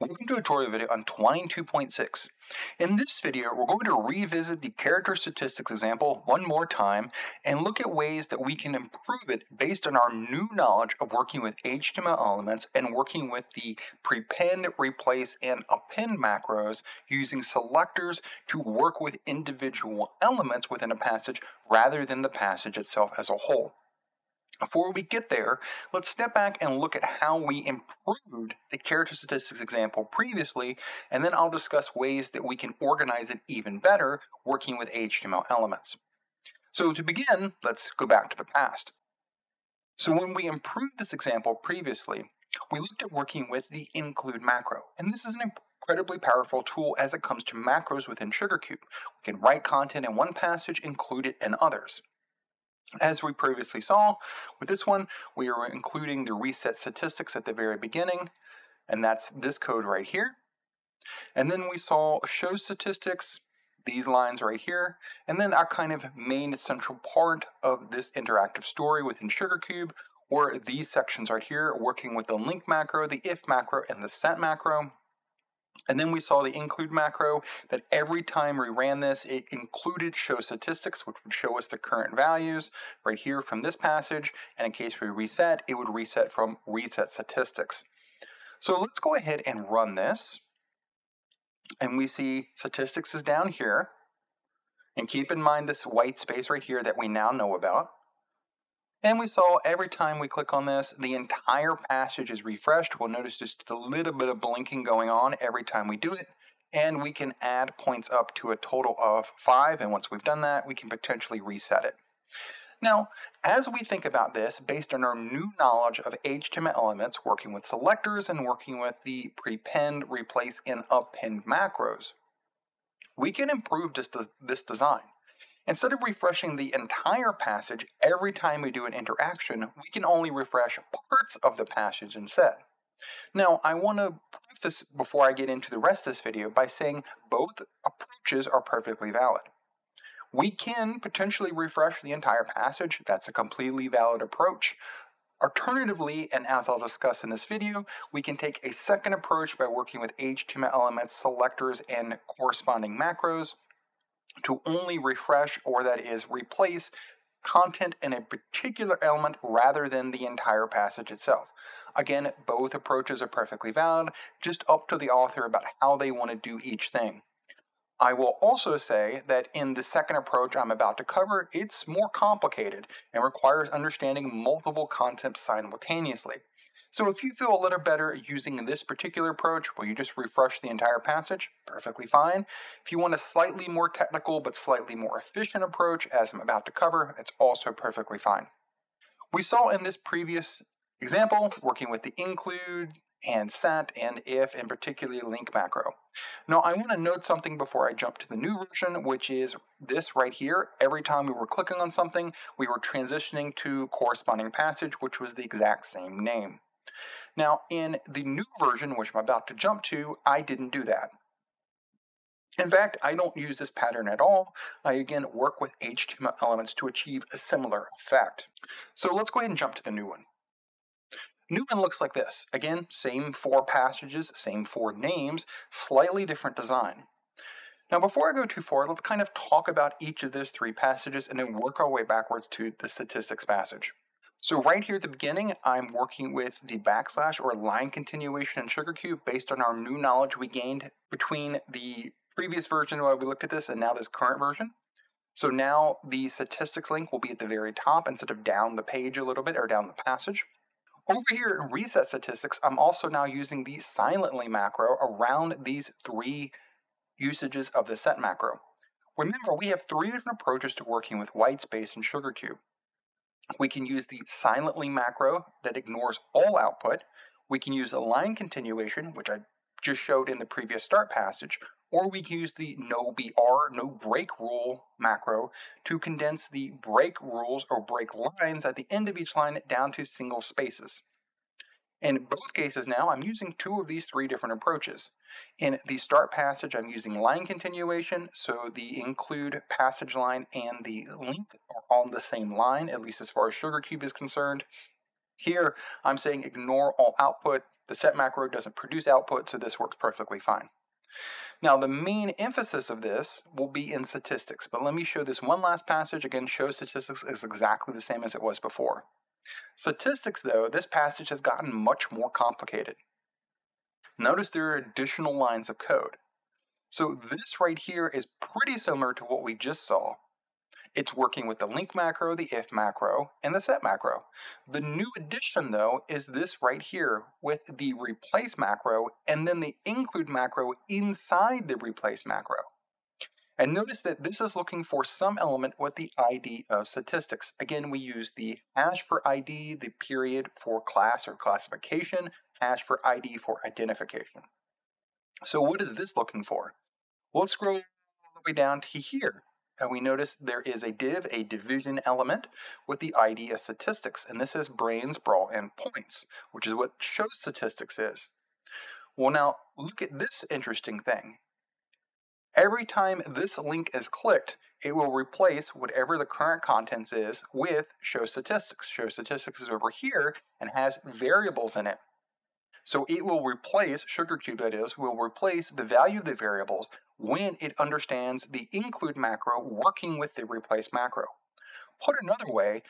Welcome to a tutorial video on Twine 2.6. In this video, we're going to revisit the character statistics example one more time and look at ways that we can improve it based on our new knowledge of working with HTML elements and working with the prepend, replace, and append macros using selectors to work with individual elements within a passage rather than the passage itself as a whole. Before we get there, let's step back and look at how we improved the character statistics example previously, and then I'll discuss ways that we can organize it even better working with HTML elements. So to begin, let's go back to the past. So when we improved this example previously, we looked at working with the include macro, and this is an incredibly powerful tool as it comes to macros within SugarCube. We can write content in one passage, include it in others. As we previously saw, with this one, we are including the reset statistics at the very beginning, and that's this code right here. And then we saw show statistics, these lines right here, and then our kind of main central part of this interactive story within SugarCube, were these sections right here, working with the link macro, the if macro, and the set macro. And then we saw the include macro that every time we ran this, it included show statistics, which would show us the current values right here from this passage. And in case we reset, it would reset from reset statistics. So let's go ahead and run this. And we see statistics is down here. And keep in mind this white space right here that we now know about. And we saw every time we click on this, the entire passage is refreshed. We'll notice just a little bit of blinking going on every time we do it. And we can add points up to a total of five. And once we've done that, we can potentially reset it. Now, as we think about this, based on our new knowledge of HTML elements, working with selectors and working with the prepend, replace, and append macros, we can improve this, this design. Instead of refreshing the entire passage every time we do an interaction, we can only refresh parts of the passage instead. Now, I want to preface before I get into the rest of this video by saying both approaches are perfectly valid. We can potentially refresh the entire passage, that's a completely valid approach. Alternatively, and as I'll discuss in this video, we can take a second approach by working with HTML elements, selectors, and corresponding macros to only refresh or that is replace content in a particular element rather than the entire passage itself. Again, both approaches are perfectly valid, just up to the author about how they want to do each thing. I will also say that in the second approach I'm about to cover, it's more complicated and requires understanding multiple concepts simultaneously. So if you feel a little better using this particular approach where you just refresh the entire passage, perfectly fine. If you want a slightly more technical but slightly more efficient approach, as I'm about to cover, it's also perfectly fine. We saw in this previous example, working with the include and set and if and particularly link macro. Now I want to note something before I jump to the new version, which is this right here. Every time we were clicking on something, we were transitioning to corresponding passage, which was the exact same name. Now, in the new version, which I'm about to jump to, I didn't do that. In fact, I don't use this pattern at all. I again work with HTML elements to achieve a similar effect. So let's go ahead and jump to the new one. New one looks like this. Again, same four passages, same four names, slightly different design. Now, before I go too far, let's kind of talk about each of those three passages and then work our way backwards to the statistics passage. So right here at the beginning, I'm working with the backslash or line continuation in SugarCube based on our new knowledge we gained between the previous version where we looked at this and now this current version. So now the statistics link will be at the very top instead of down the page a little bit or down the passage. Over here in reset statistics, I'm also now using the silently macro around these three usages of the set macro. Remember, we have three different approaches to working with white space in SugarCube. We can use the silently macro that ignores all output. We can use a line continuation, which I just showed in the previous start passage, or we can use the no BR, no break rule macro to condense the break rules or break lines at the end of each line down to single spaces. In both cases now, I'm using two of these three different approaches. In the start passage, I'm using line continuation, so the include passage line and the link are on the same line, at least as far as SugarCube is concerned. Here, I'm saying ignore all output. The set macro doesn't produce output, so this works perfectly fine. Now, the main emphasis of this will be in statistics, but let me show this one last passage. Again, show statistics is exactly the same as it was before. Statistics, though, this passage has gotten much more complicated. Notice there are additional lines of code. So this right here is pretty similar to what we just saw, it's working with the link macro, the if macro, and the set macro. The new addition though is this right here with the replace macro and then the include macro inside the replace macro. And notice that this is looking for some element with the ID of statistics. Again, we use the hash for ID, the period for class or classification, hash for ID for identification. So what is this looking for? Well, let's scroll all the way down to here and we notice there is a div, a division element, with the ID of statistics, and this is brains, brawl, and points, which is what show statistics is. Well, now look at this interesting thing. Every time this link is clicked, it will replace whatever the current contents is with show statistics. Show statistics is over here and has variables in it. So it will replace, SugarCube that is, will replace the value of the variables when it understands the include macro working with the replace macro. Put another way,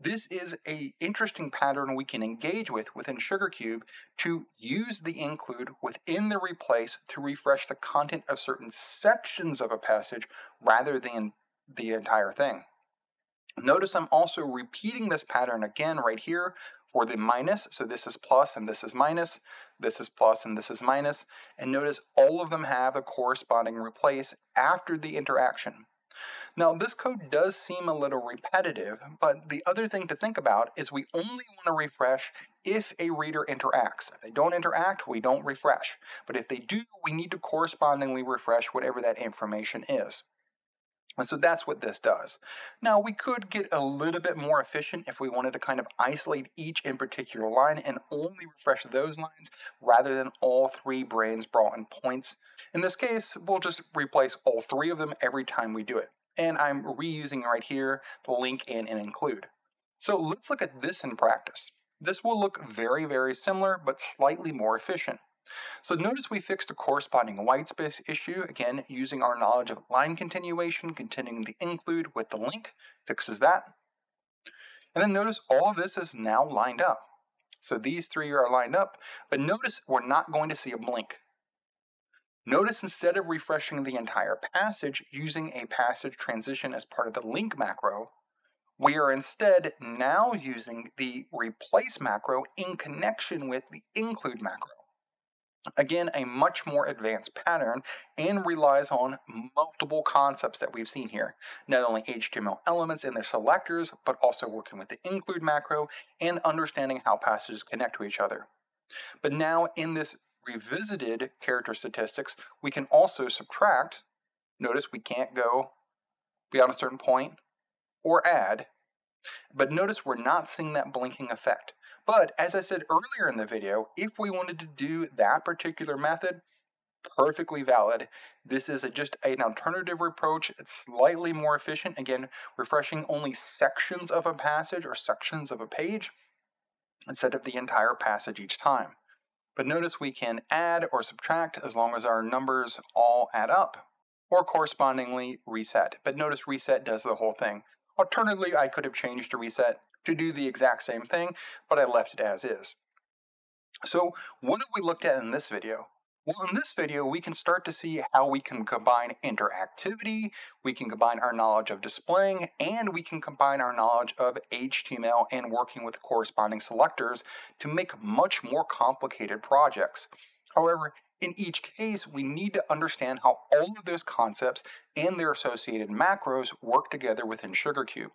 this is a interesting pattern we can engage with within SugarCube to use the include within the replace to refresh the content of certain sections of a passage rather than the entire thing. Notice I'm also repeating this pattern again right here for the minus. So this is plus and this is minus. This is plus and this is minus. And notice all of them have a corresponding replace after the interaction. Now, this code does seem a little repetitive, but the other thing to think about is we only want to refresh if a reader interacts. If they don't interact, we don't refresh. But if they do, we need to correspondingly refresh whatever that information is. And so that's what this does. Now, we could get a little bit more efficient if we wanted to kind of isolate each in particular line and only refresh those lines rather than all three brains, brawl, and points. In this case, we'll just replace all three of them every time we do it. And I'm reusing right here the link in and include. So let's look at this in practice. This will look very, very similar, but slightly more efficient. So notice we fixed the corresponding whitespace issue, again, using our knowledge of line continuation, continuing the include with the link, fixes that. And then notice all of this is now lined up. So these three are lined up, but notice we're not going to see a blink. Notice instead of refreshing the entire passage using a passage transition as part of the link macro, we are instead now using the replace macro in connection with the include macro. Again, a much more advanced pattern and relies on multiple concepts that we've seen here. Not only HTML elements and their selectors, but also working with the include macro and understanding how passages connect to each other. But now in this revisited character statistics, we can also subtract. Notice we can't go beyond a certain point or add. But notice we're not seeing that blinking effect. But as I said earlier in the video, if we wanted to do that particular method, perfectly valid. This is a, just an alternative approach. It's slightly more efficient. Again, refreshing only sections of a passage or sections of a page instead of the entire passage each time. But notice we can add or subtract as long as our numbers all add up, or correspondingly reset. But notice reset does the whole thing. Alternatively, I could have changed to reset to do the exact same thing, but I left it as is. So what have we looked at in this video? Well, in this video, we can start to see how we can combine interactivity, we can combine our knowledge of displaying, and we can combine our knowledge of HTML and working with corresponding selectors to make much more complicated projects. However, in each case, we need to understand how all of those concepts and their associated macros work together within SugarCube.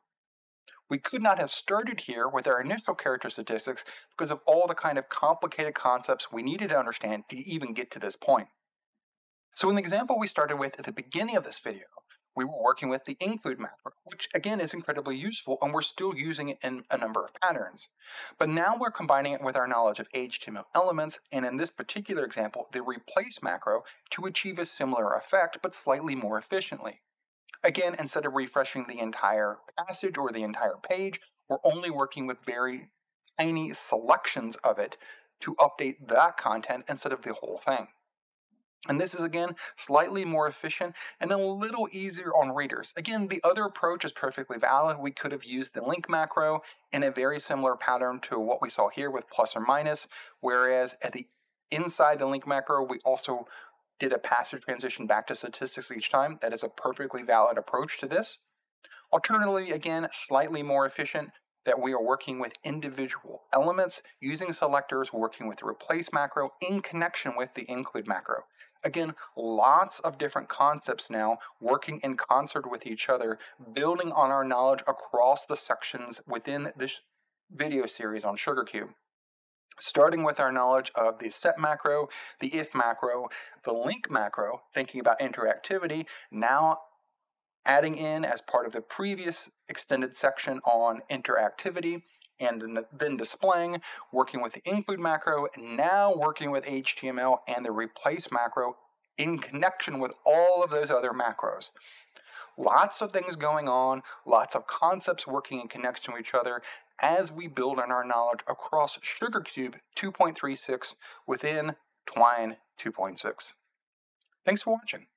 We could not have started here with our initial character statistics because of all the kind of complicated concepts we needed to understand to even get to this point. So in the example we started with at the beginning of this video, we were working with the include macro, which again is incredibly useful and we're still using it in a number of patterns. But now we're combining it with our knowledge of HTML elements and in this particular example, the replace macro to achieve a similar effect but slightly more efficiently. Again, instead of refreshing the entire passage or the entire page, we're only working with very tiny selections of it to update that content instead of the whole thing. And this is again slightly more efficient and a little easier on readers. Again, the other approach is perfectly valid. We could have used the link macro in a very similar pattern to what we saw here with plus or minus, whereas at the inside the link macro, we also did a passage transition back to statistics each time. That is a perfectly valid approach to this. Alternatively, again, slightly more efficient, that we are working with individual elements using selectors, working with the replace macro in connection with the include macro. Again, lots of different concepts now working in concert with each other, building on our knowledge across the sections within this video series on SugarCube. Starting with our knowledge of the set macro, the if macro, the link macro, thinking about interactivity, now adding in as part of the previous extended section on interactivity, and then displaying, working with the include macro, and now working with HTML and the replace macro in connection with all of those other macros. Lots of things going on, lots of concepts working in connection with each other as we build on our knowledge across SugarCube 2.36 within Twine 2.6. Thanks for watching.